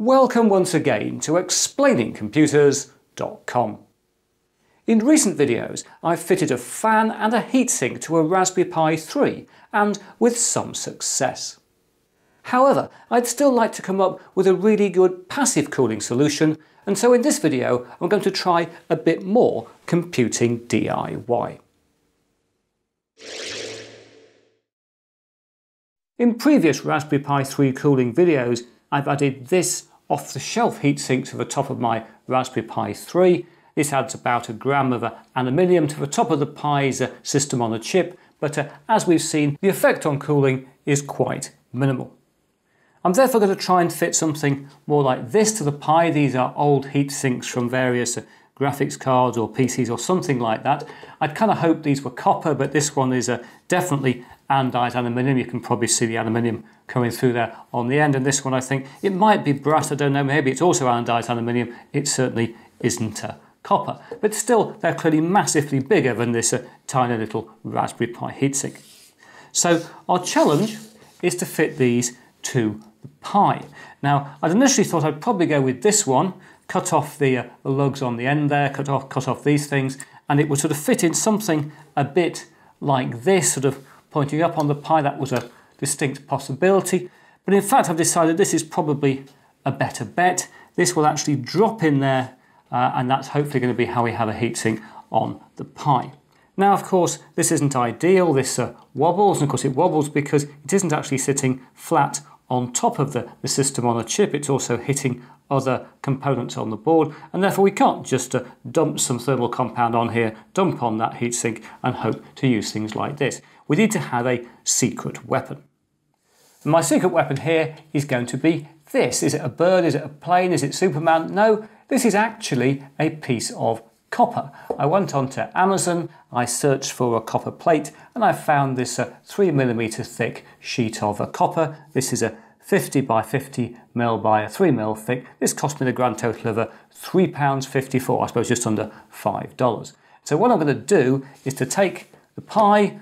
Welcome once again to explainingcomputers.com. In recent videos I've fitted a fan and a heatsink to a Raspberry Pi 3 and with some success. However, I'd still like to come up with a really good passive cooling solution and so in this video I'm going to try a bit more computing DIY. In previous Raspberry Pi 3 cooling videos I've added this off-the-shelf heatsink to the top of my Raspberry Pi 3. This adds about a gram of aluminium to the top of the Pi's uh, system on a chip, but uh, as we've seen, the effect on cooling is quite minimal. I'm therefore going to try and fit something more like this to the Pi. These are old heat sinks from various uh, graphics cards or PCs or something like that. I'd kind of hoped these were copper, but this one is uh, definitely anodized aluminium. You can probably see the aluminium coming through there on the end. And this one, I think, it might be brass, I don't know, maybe it's also anodized aluminium. It certainly isn't uh, copper. But still, they're clearly massively bigger than this uh, tiny little Raspberry Pi heatsink. So our challenge is to fit these to the Pi. Now, I'd initially thought I'd probably go with this one, cut off the, uh, the lugs on the end there, cut off, cut off these things, and it would sort of fit in something a bit like this, sort of pointing up on the Pi. That was a distinct possibility. But in fact, I've decided this is probably a better bet. This will actually drop in there, uh, and that's hopefully going to be how we have a heatsink on the Pi. Now, of course, this isn't ideal. This uh, wobbles, and of course it wobbles because it isn't actually sitting flat on top of the, the system on a chip. It's also hitting other components on the board, and therefore we can't just uh, dump some thermal compound on here, dump on that heatsink, and hope to use things like this. We need to have a secret weapon. My secret weapon here is going to be this. Is it a bird? Is it a plane? Is it Superman? No, this is actually a piece of copper. I went onto Amazon, I searched for a copper plate, and I found this uh, 3mm thick sheet of copper. This is a 50 by 50 mil by a 3 mil thick. This cost me the grand total of a uh, £3.54, I suppose just under $5. So what I'm going to do is to take the Pi,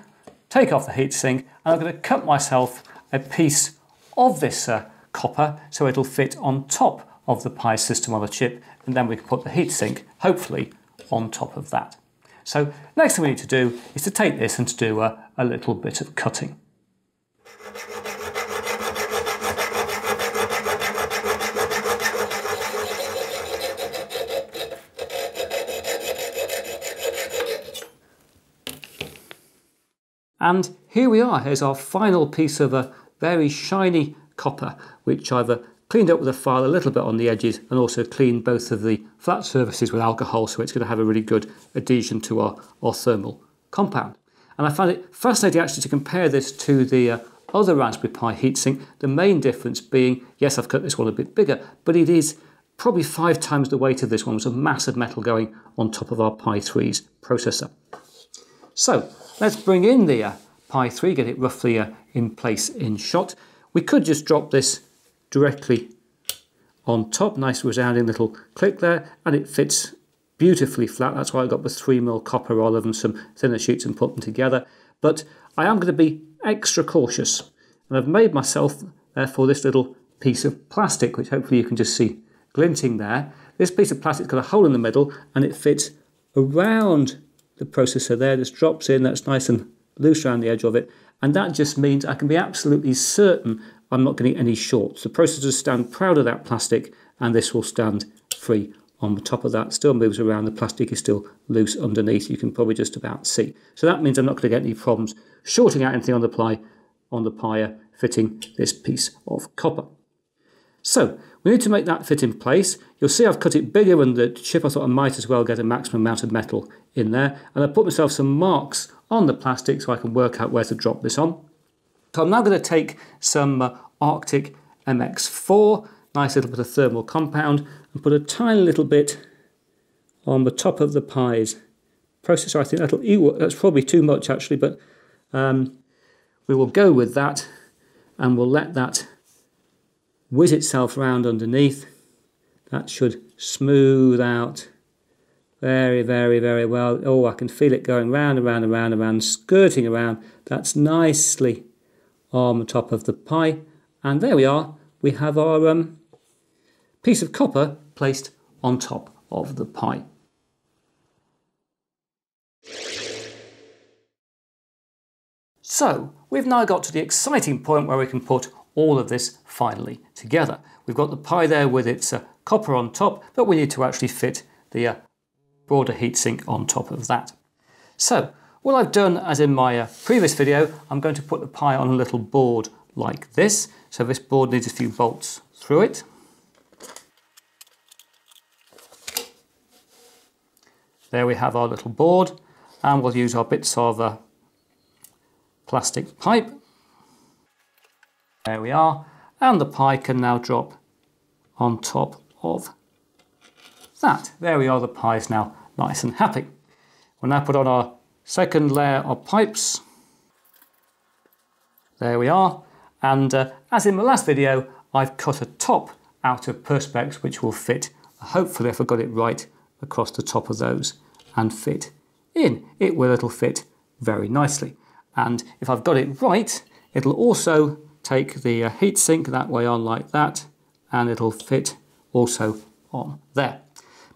take off the heatsink, and I'm going to cut myself a piece of this uh, copper so it'll fit on top of the Pi system on the chip, and then we can put the heatsink, hopefully, on top of that. So next thing we need to do is to take this and to do a, a little bit of cutting. And here we are, here's our final piece of a very shiny copper, which I've uh, cleaned up with a file a little bit on the edges and also cleaned both of the flat surfaces with alcohol so it's going to have a really good adhesion to our, our thermal compound. And I find it fascinating actually to compare this to the uh, other Raspberry Pi heatsink, the main difference being, yes I've cut this one a bit bigger, but it is probably five times the weight of this one, with a massive metal going on top of our Pi 3's processor. So Let's bring in the uh, Pi 3, get it roughly uh, in place in shot. We could just drop this directly on top, nice resounding little click there, and it fits beautifully flat. That's why I got the 3mm copper rather than some thinner sheets and put them together. But I am going to be extra cautious. And I've made myself, uh, therefore, this little piece of plastic, which hopefully you can just see glinting there. This piece of plastic's got a hole in the middle and it fits around the processor there just drops in, that's nice and loose around the edge of it. And that just means I can be absolutely certain I'm not getting any shorts. The processors stand proud of that plastic and this will stand free on the top of that. Still moves around, the plastic is still loose underneath, you can probably just about see. So that means I'm not going to get any problems shorting out anything on the ply on the Pi uh, fitting this piece of copper. So we need to make that fit in place. You'll see I've cut it bigger than the chip. I thought I might as well get a maximum amount of metal in there. And I put myself some marks on the plastic so I can work out where to drop this on. So I'm now going to take some uh, Arctic MX4, nice little bit of thermal compound, and put a tiny little bit on the top of the Pi's processor. I think that'll, that's probably too much actually, but um, we will go with that and we'll let that whiz itself round underneath. That should smooth out very, very, very well. Oh, I can feel it going round and round and round and round, skirting around. That's nicely on top of the Pi. And there we are. We have our um, piece of copper placed on top of the Pi. So, we've now got to the exciting point where we can put all of this finally together. We've got the Pi there with its uh, copper on top, but we need to actually fit the uh, broader heatsink on top of that. So, what I've done, as in my uh, previous video, I'm going to put the Pi on a little board like this. So this board needs a few bolts through it. There we have our little board and we'll use our bits of uh, plastic pipe. There we are. And the Pi can now drop on top of that. There we are, the Pi is now nice and happy. We'll now put on our second layer of pipes. There we are. And uh, as in the last video, I've cut a top out of Perspex which will fit, hopefully if I got it right, across the top of those and fit in. It will, it'll fit very nicely. And if I've got it right, it'll also take the uh, heatsink that way on like that, and it'll fit also on there.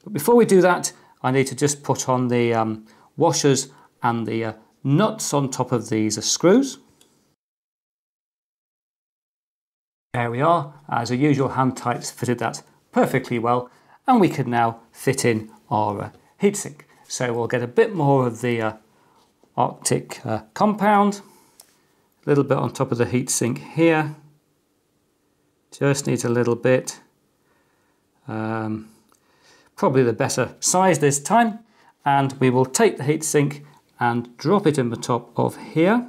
But before we do that, I need to just put on the um, washers and the uh, nuts on top of these are screws. There we are, as a usual hand tights fitted that perfectly well and we can now fit in our uh, heatsink. So we'll get a bit more of the uh, Arctic uh, compound, a little bit on top of the heatsink here, just needs a little bit, um, probably the better size this time and we will take the heatsink and drop it in the top of here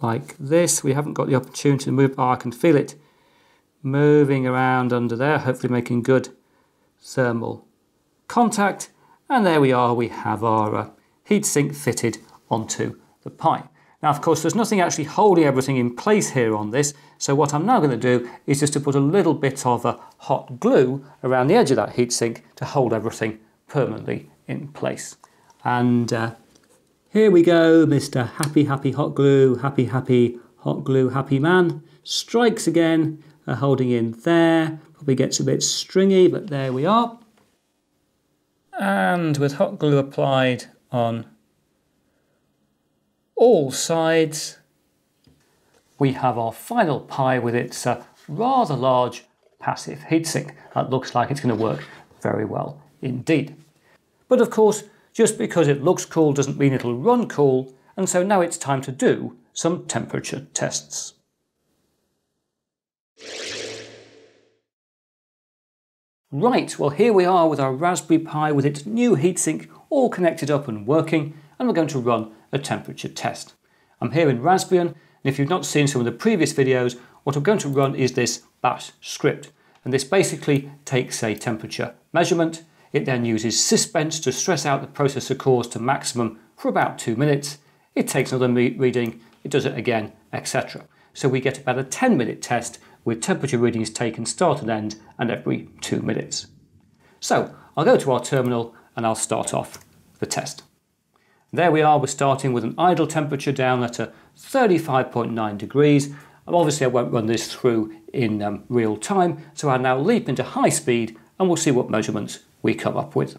like this. We haven't got the opportunity to move. Oh, I can feel it moving around under there, hopefully making good thermal contact. And there we are, we have our uh, heatsink fitted onto the pipe. Now, of course, there's nothing actually holding everything in place here on this. So what I'm now going to do is just to put a little bit of a hot glue around the edge of that heatsink to hold everything permanently in place. And uh, here we go, Mr. Happy Happy Hot Glue, Happy Happy Hot Glue Happy Man. Strikes again, uh, holding in there. Probably gets a bit stringy, but there we are. And with hot glue applied on all sides, we have our final Pi with its uh, rather large passive heatsink. That looks like it's going to work very well indeed. But of course, just because it looks cool doesn't mean it'll run cool, and so now it's time to do some temperature tests. Right, well here we are with our Raspberry Pi with its new heatsink all connected up and working, and we're going to run a temperature test. I'm here in Raspbian, and if you've not seen some of the previous videos, what I'm going to run is this bash script. And this basically takes a temperature measurement, it then uses sysbench to stress out the processor cores to maximum for about two minutes. It takes another reading, it does it again, etc. So we get about a 10 minute test with temperature readings taken start and end and every two minutes. So I'll go to our terminal and I'll start off the test. There we are, we're starting with an idle temperature down at a 35.9 degrees. Obviously I won't run this through in um, real time, so I'll now leap into high speed and we'll see what measurements we come up with.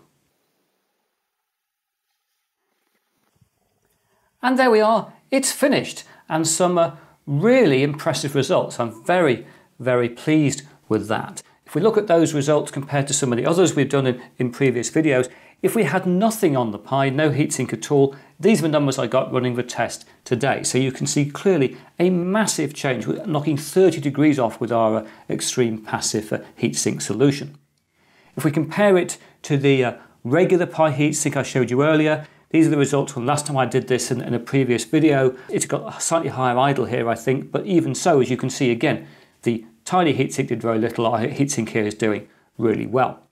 And there we are, it's finished, and some uh, really impressive results. I'm very, very pleased with that. If we look at those results compared to some of the others we've done in, in previous videos, if we had nothing on the Pi, no heatsink at all, these are the numbers I got running the test today. So you can see clearly a massive change, knocking 30 degrees off with our uh, extreme passive uh, heatsink solution. If we compare it to the uh, regular Pi heatsink I showed you earlier, these are the results from last time I did this in, in a previous video. It's got a slightly higher idle here, I think, but even so, as you can see again, the tiny heatsink did very little. Our heatsink here is doing really well.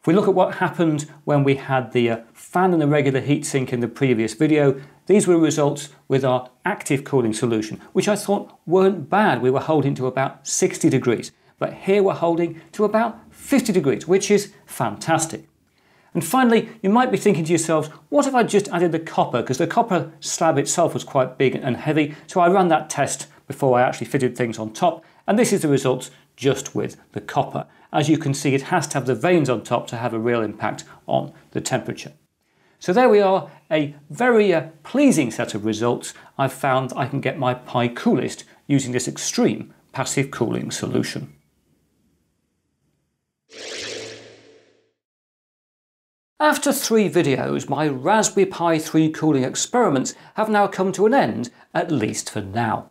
If we look at what happened when we had the uh, fan and the regular heatsink in the previous video, these were results with our active cooling solution, which I thought weren't bad. We were holding to about 60 degrees, but here we're holding to about 50 degrees, which is fantastic. And finally, you might be thinking to yourselves, what if I just added the copper? Because the copper slab itself was quite big and heavy, so I ran that test before I actually fitted things on top, and this is the results just with the copper. As you can see, it has to have the vanes on top to have a real impact on the temperature. So there we are, a very uh, pleasing set of results. I've found I can get my Pi coolest using this extreme passive cooling solution. After three videos, my Raspberry Pi 3 cooling experiments have now come to an end, at least for now.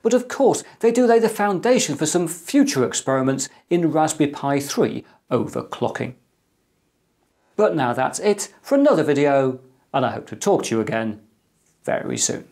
But of course, they do lay the foundation for some future experiments in Raspberry Pi 3 overclocking. But now that's it for another video, and I hope to talk to you again very soon.